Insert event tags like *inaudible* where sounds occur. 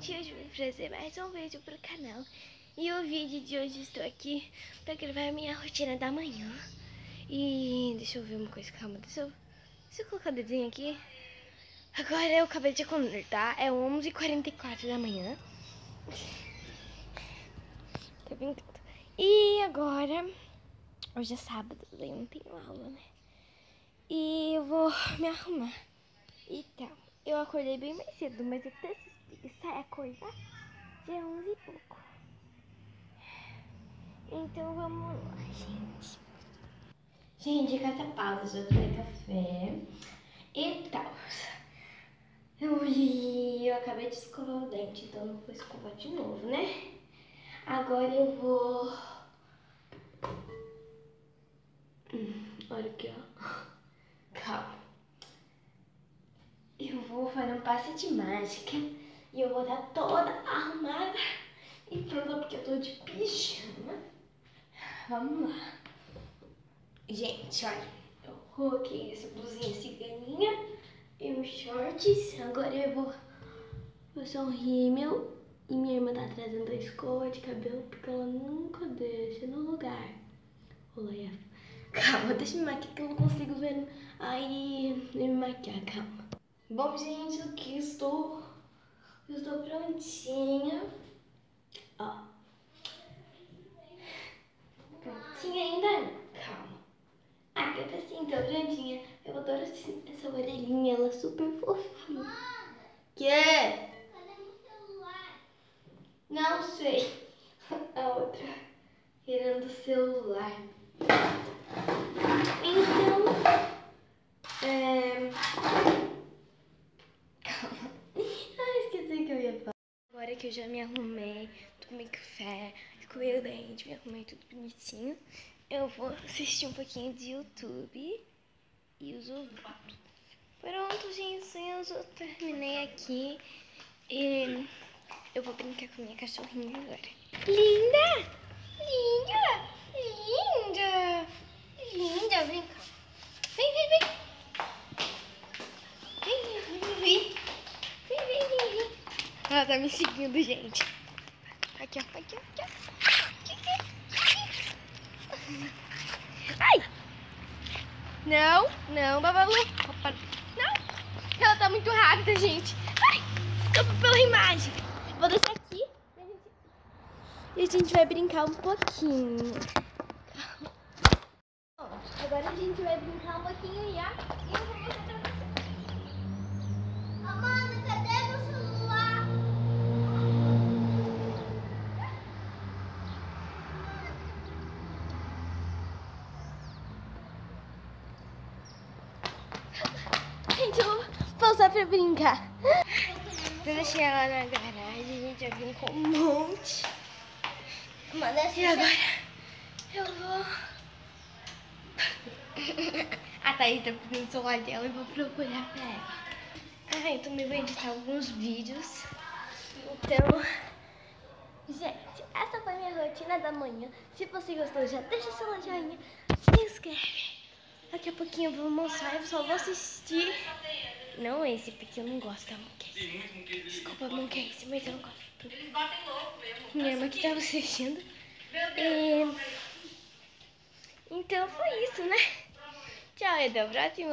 gente, hoje vim trazer mais um vídeo pro canal. E o vídeo de hoje estou aqui pra gravar a minha rotina da manhã. E deixa eu ver uma coisa, calma, deixa eu, deixa eu colocar o dedinho aqui. Agora eu acabei de acordar, tá? É 11h44 da manhã. Tô brincando. E agora, hoje é sábado, eu não tenho aula, né? E eu vou me arrumar. Então, eu acordei bem mais cedo, mas até sai acordar já é 11 e pouco. Então vamos lá, gente. Gente, casa pausa, já tomei café e tal. Eu, eu acabei de escovar o dente, então não vou escovar de novo, né? Agora eu vou... Hum, olha aqui, ó. Calma. Eu vou fazer um passe de mágica e eu vou estar toda arrumada e pronta porque eu tô de pijama. Vamos lá. Gente, olha, eu coloquei essa blusinha ciganinha e os shorts. Agora eu vou passar um rímel e minha irmã tá trazendo a escova de cabelo porque ela nunca deixa no lugar. Olha, calma, deixa eu me maquiar que eu não consigo ver aí me maquiar, calma. Bom, gente, aqui estou eu estou prontinha. Ó. Prontinha ainda não. Calma. Ah, que assim, tô. Eu adoro essa orelhinha, ela é super fofinha. Que? Cadê meu celular? Não sei. A outra. Querendo celular. Então. É... Agora que eu já me arrumei, tomei café, escovei o dente, me arrumei tudo bonitinho, eu vou assistir um pouquinho de YouTube e uso tudo. Pronto, gente, eu terminei aqui e eu vou brincar com minha cachorrinha agora. Linda! Ela tá me seguindo, gente. Aqui, ó. Aqui, ó. Aqui, ó. Ai! Não, não, Babalu. Não. Ela tá muito rápida, gente. Ai! Desculpa pela imagem. Vou deixar aqui. E a gente vai brincar um pouquinho. Agora a gente vai brincar um pouquinho e eu vou mostrar pra Gente, eu vou pausar pra brincar. Eu deixei ela na garagem, a gente já brincou um monte. Mas e agora eu vou... *laughs* A Thaís tá pedindo o celular dela e vou procurar pra ela. Ah, eu também vou editar alguns vídeos. Então, gente, essa foi minha rotina da manhã. Se você gostou, já deixa seu joinha, se inscreve. Daqui a pouquinho eu vou mostrar, eu só vou assistir. Não esse, porque eu não gosto da Monkey. Desculpa, Monkey, mas eu não gosto. Minha irmã que tava assistindo. E... Então foi isso, né? Tchau, e até o próximo.